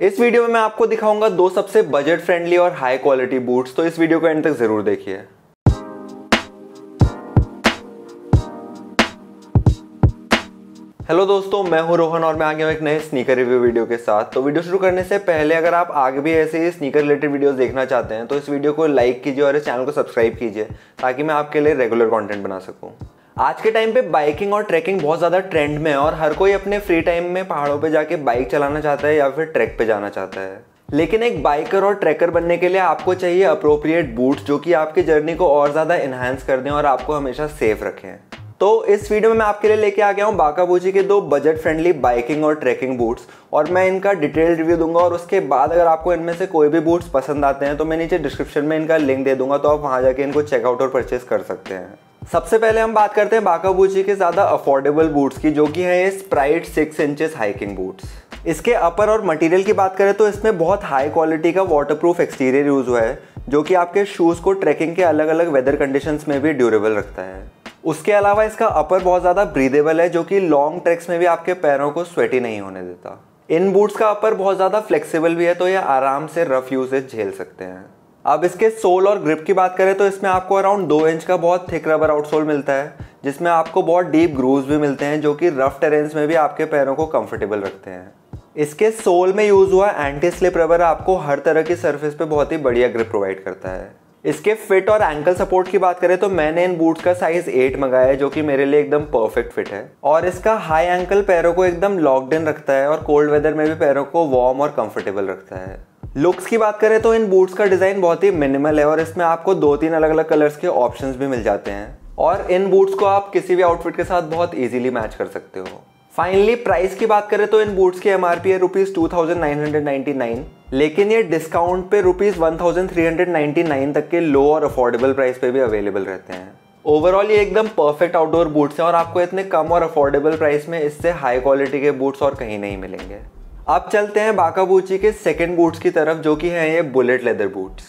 इस वीडियो में मैं आपको दिखाऊँगा दो सबसे बजट फ्रेंडली और हाई क्वालिटी बूट्स तो इस वीडियो को एंड तक ज़रूर देखिए। हेलो दोस्तों, मैं हूँ रोहन और मैं आ गया हूँ एक नए स्नीकर रिव्यू वीडियो के साथ। तो वीडियो शुरू करने से पहले अगर आप आगे भी ऐसे ही स्नीकर रिलेटेड वीडियोस देखना चाहते हैं तो इस वीडियो को लाइक कीजिए और इस चैनल को सब्सक्राइब कीजिए, ताकि मैं आपके लिए रेगुलर कंटेंट बना सकूँ। आज के टाइम पे बाइकिंग और ट्रैकिंग बहुत ज़्यादा ट्रेंड में है और हर कोई अपने फ्री टाइम में पहाड़ों पे जाके बाइक चलाना चाहता है या फिर ट्रैक पे जाना चाहता है। लेकिन एक बाइकर और ट्रैकर बनने के लिए आपको चाहिए अप्रोप्रिएट बूट्स जो कि आपकी जर्नी को और ज़्यादा इन्हांस कर दें और आपको हमेशा सेफ़ रखें। तो इस वीडियो में मैं आपके लिए लेके आ गया हूँ बाकाबूची के दो बजट फ्रेंडली बाइकिंग और ट्रैकिंग बूट्स और मैं इनका डिटेल रिव्यू दूँगा और उसके बाद अगर आपको इनमें से कोई भी बूट्स पसंद आते हैं तो मैं नीचे डिस्क्रिप्शन में इनका लिंक दे दूँगा तो आप वहाँ जाके इनको चेकआउट और परचेज कर सकते हैं। सबसे पहले हम बात करते हैं बाकाबूची के ज़्यादा अफोर्डेबल बूट्स की, जो कि है Sprite six inches hiking boots इसके अपर और मटेरियल की बात करें तो इसमें बहुत हाई क्वालिटी का वाटरप्रूफ एक्सटीरियर यूज़ हुआ है, जो कि आपके शूज़ को ट्रैकिंग के अलग अलग वेदर कंडीशंस में भी ड्यूरेबल रखता है. उसके अलावा इसका अपर बहुत ज़्यादा ब्रीदेबल है, जो कि लॉन्ग ट्रैक्स में भी आपके पैरों को स्वेटी नहीं होने देता. इन बूट्स का अपर बहुत ज़्यादा फ्लेक्सिबल भी है तो ये आराम से रफ यूजेज झेल सकते हैं. अब इसके सोल और ग्रिप की बात करें तो इसमें आपको अराउंड दो इंच का बहुत थिक रबर आउटसोल मिलता है, जिसमें आपको बहुत डीप ग्रूव्स भी मिलते हैं, जो कि रफ टेरेंस में भी आपके पैरों को कंफर्टेबल रखते हैं। इसके सोल में यूज़ हुआ एंटी स्लिप रबर आपको हर तरह की सरफेस पे बहुत ही बढ़िया ग्रिप प्रोवाइड करता है। इसके फिट और एंकल सपोर्ट की बात करें तो मैंने इन बूट्स का साइज़ 8 मंगाया है, जो कि मेरे लिए एकदम परफेक्ट फिट है। और इसका हाई एंकल पैरों को एकदम लॉकड इन रखता है और कोल्ड वेदर में भी पैरों को वार्म और कंफर्टेबल रखता है। लुक्स की बात करें तो इन बूट्स का डिज़ाइन बहुत ही मिनिमल है और इसमें आपको दो तीन अलग अलग कलर्स के ऑप्शंस भी मिल जाते हैं। और इन बूट्स को आप किसी भी आउटफिट के साथ बहुत इजीली मैच कर सकते हो। फाइनली प्राइस की बात करें तो इन बूट्स की एमआरपी है rupees two thousand nine hundred ninety nine लेकिन ये डिस्काउंट पे rupees one thousand three hundred ninety nine तक के लो और अफोर्डेबल प्राइस पे भी अवेलेबल रहते हैं। ओवरऑल ये एकदम परफेक्ट आउटडोर बूट्स हैं और आपको इतने कम और अफोर्डेबल प्राइस में इससे हाई क्वालिटी के बूट्स और कहीं नहीं मिलेंगे। अब चलते हैं बाकाबूची के सेकेंड बूट्स की तरफ़, जो कि हैं ये बुलेट लेदर बूट्स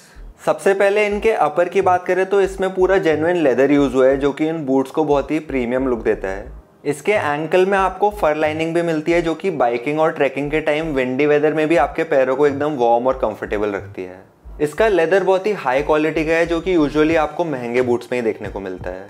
सबसे पहले इनके अपर की बात करें तो इसमें पूरा जेनुइन लेदर यूज़ हुआ है, जो कि इन बूट्स को बहुत ही प्रीमियम लुक देता है. इसके एंकल में आपको फर लाइनिंग भी मिलती है, जो कि बाइकिंग और ट्रैकिंग के टाइम विंडी वेदर में भी आपके पैरों को एकदम वार्म और कंफर्टेबल रखती है. इसका लेदर बहुत ही हाई क्वालिटी का है, जो कि यूजुअली आपको महँगे बूट्स में ही देखने को मिलता है.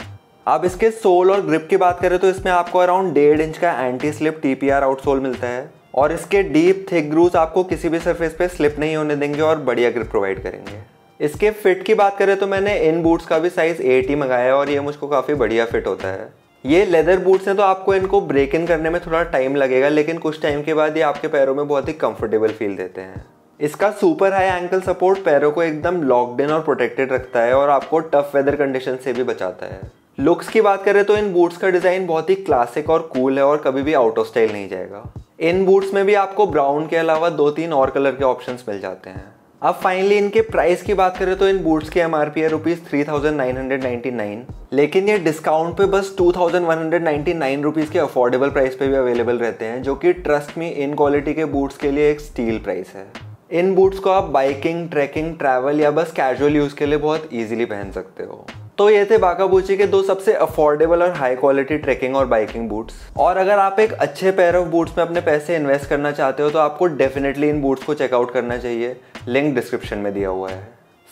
अब इसके सोल और ग्रिप की बात करें तो इसमें आपको अराउंड डेढ़ इंच का एंटी स्लिप टीपीआर आउटसोल मिलता है. और इसके डीप थिक ग्रूज आपको किसी भी सरफेस पे स्लिप नहीं होने देंगे और बढ़िया ग्रिप प्रोवाइड करेंगे। इसके फिट की बात करें तो मैंने इन बूट्स का भी साइज़ एट ही मंगाया है और ये मुझको काफ़ी बढ़िया फिट होता है। ये लेदर बूट्स हैं तो आपको इनको ब्रेक इन करने में थोड़ा टाइम लगेगा, लेकिन कुछ टाइम के बाद ये आपके पैरों में बहुत ही कंफर्टेबल फील देते हैं। इसका सुपर हाई एंकल सपोर्ट पैरों को एकदम लॉकड इन और प्रोटेक्टेड रखता है और आपको टफ वेदर कंडीशन से भी बचाता है। लुक्स की बात करें तो इन बूट्स का डिज़ाइन बहुत ही क्लासिक और कूल है और कभी भी आउट ऑफ़ स्टाइल नहीं जाएगा। इन बूट्स में भी आपको ब्राउन के अलावा दो तीन और कलर के ऑप्शन मिल जाते हैं। अब फाइनली इनके प्राइस की बात करें तो इन बूट्स की एम आर पी है rupees three thousand nine hundred ninety nine लेकिन ये डिस्काउंट पे बस two thousand one hundred ninety nine rupees के अफोर्डेबल प्राइस पे भी अवेलेबल रहते हैं, जो कि ट्रस्ट में इन क्वालिटी के बूट्स के लिए एक स्टील प्राइस है। इन बूट्स को आप बाइकिंग ट्रैकिंग ट्रैवल या बस कैजुअल यूज़ के लिए बहुत ईजिली पहन सकते हो। तो ये थे बाकाबूची के दो सबसे अफोर्डेबल और हाई क्वालिटी ट्रैकिंग और बाइकिंग बूट्स और अगर आप एक अच्छे पेयर ऑफ़ बूट्स में अपने पैसे इन्वेस्ट करना चाहते हो तो आपको डेफिनेटली इन बूट्स को चेकआउट करना चाहिए. लिंक डिस्क्रिप्शन में दिया हुआ है.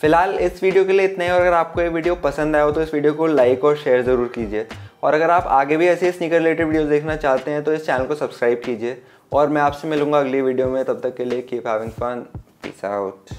फ़िलहाल इस वीडियो के लिए इतना ही, और अगर आपको ये वीडियो पसंद आया हो तो इस वीडियो को लाइक और शेयर ज़रूर कीजिए. और अगर आप आगे भी ऐसे स्नीकर रिलेटेड वीडियो देखना चाहते हैं तो इस चैनल को सब्सक्राइब कीजिए. और मैं आपसे मिलूँगा अगली वीडियो में, तब तक के लिए keep having fun peace out